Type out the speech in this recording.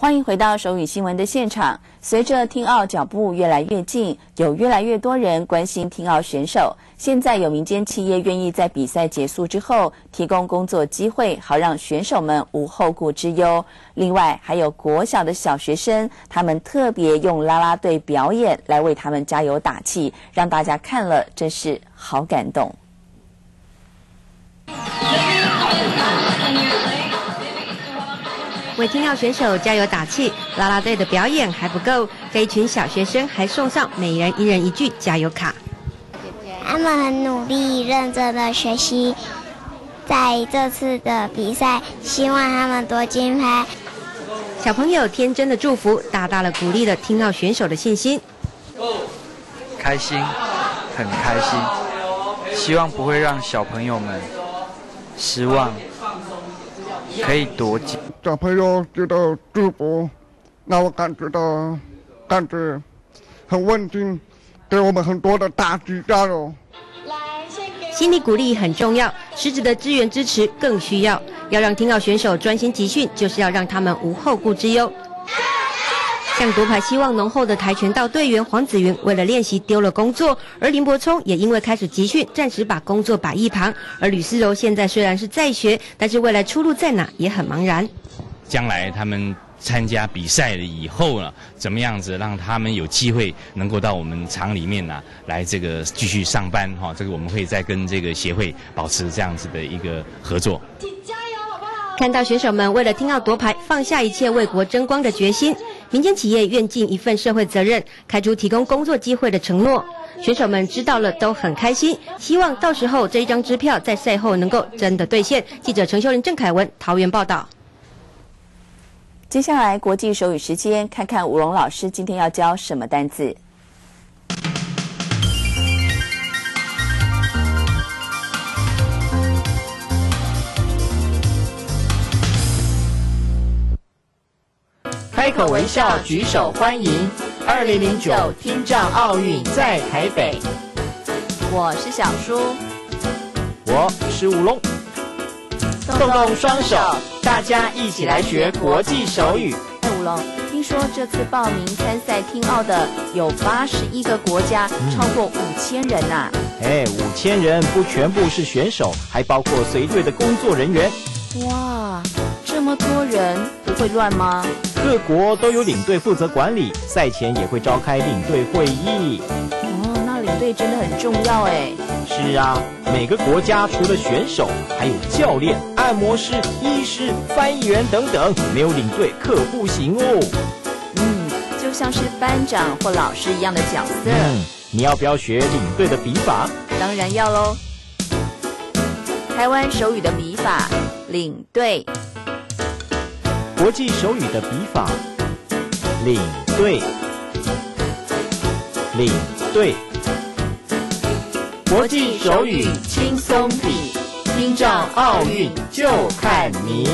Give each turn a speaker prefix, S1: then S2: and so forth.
S1: 欢迎回到手语新闻的现场。随着听奥脚步越来越近，有越来越多人关心听奥选手。现在有民间企业愿意在比赛结束之后提供工作机会，好让选手们无后顾之忧。另外，还有国小的小学生，他们特别用啦啦队表演来为他们加油打气，让大家看了真是好感动。
S2: 为听到选手加油打气，啦啦队的表演还不够，这一群小学生还送上每人一人一句加油卡。
S3: 他们很努力、认真的学习，在这次的比赛，希望他们夺金牌。
S2: 小朋友天真的祝福，大大的鼓励了听到选手的信心。
S4: 开心，很开心，希望不会让小朋友们失望。可以夺金。
S5: 小朋友觉得祝福，让我感觉到感觉很温馨，给我们很多的大击加油。
S2: 心理鼓励很重要，实质的资源支持更需要。要让听奥选手专心集训，就是要让他们无后顾之忧。像夺牌希望浓厚的跆拳道队员黄子云，为了练习丢了工作；而林柏聪也因为开始集训，暂时把工作摆一旁。而吕思柔现在虽然是在学，但是未来出路在哪也很茫然。
S6: 将来他们参加比赛了以后呢，怎么样子让他们有机会能够到我们厂里面呢来这个继续上班哈？这个我们会再跟这个协会保持这样子的一个合作。
S2: 加油好不好看到选手们为了听到夺牌，放下一切为国争光的决心。民间企业愿尽一份社会责任，开出提供工作机会的承诺，选手们知道了都很开心。希望到时候这一张支票在赛后能够真的兑现。记者陈秀玲、郑凯文桃园报道。
S1: 接下来国际手语时间，看看武龙老师今天要教什么单字。
S7: 开口微笑，举手欢迎。二零零九听障奥运在台北。
S1: 我是小叔，
S7: 我是武龙。动动双手，大家一起来学国际手语。
S1: 哎，武龙，听说这次报名参赛听奥的有八十一个国家，超过五千人呐。
S7: 哎，五千人不全部是选手，还包括随队的工作人员。
S1: 哇，这么多人，不会乱吗？
S7: 各国都有领队负责管理，赛前也会召开领队会议。
S1: 哦，那领队真的很重要哎。
S7: 是啊，每个国家除了选手，还有教练、按摩师、医师、翻译员等等，没有领队可不行哦。
S1: 嗯，就像是班长或老师一样的角色。
S7: 嗯，你要不要学领队的笔法？
S1: 当然要喽。台湾手语的笔法，领队。
S7: 国际手语的笔法，领队，领队。国际手语轻松笔，听障奥运就看你。